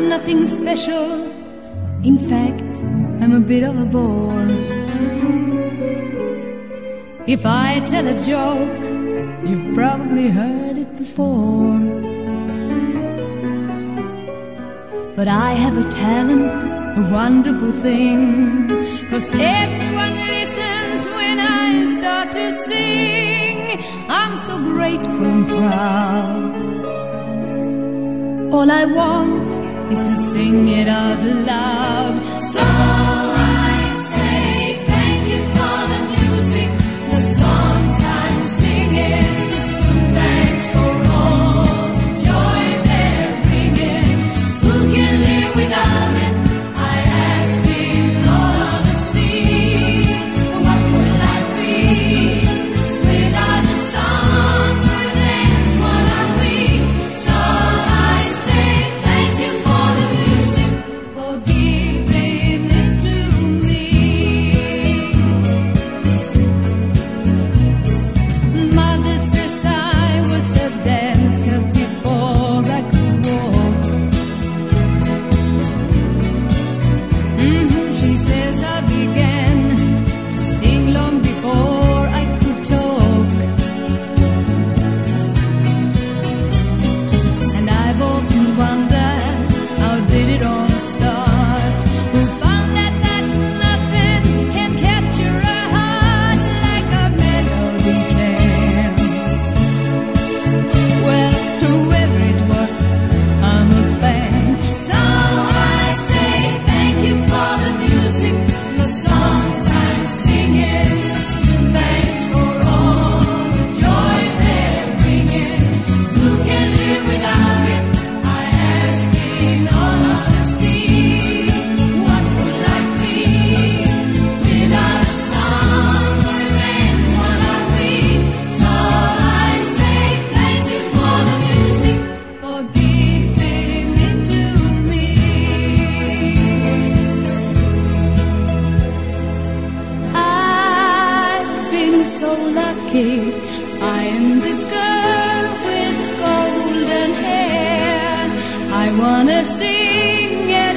nothing special. In fact, I'm a bit of a bore. If I tell a joke, you've probably heard it before. But I have a talent, a wonderful thing. Cause everyone listens when I start to sing. I'm so grateful and proud. All I want is to sing it out loud. So I say thank you for the music, the songs I'm singing. Thanks for all the joy they're bringing. Who can live without it? So lucky. I am the girl with golden hair. I wanna sing it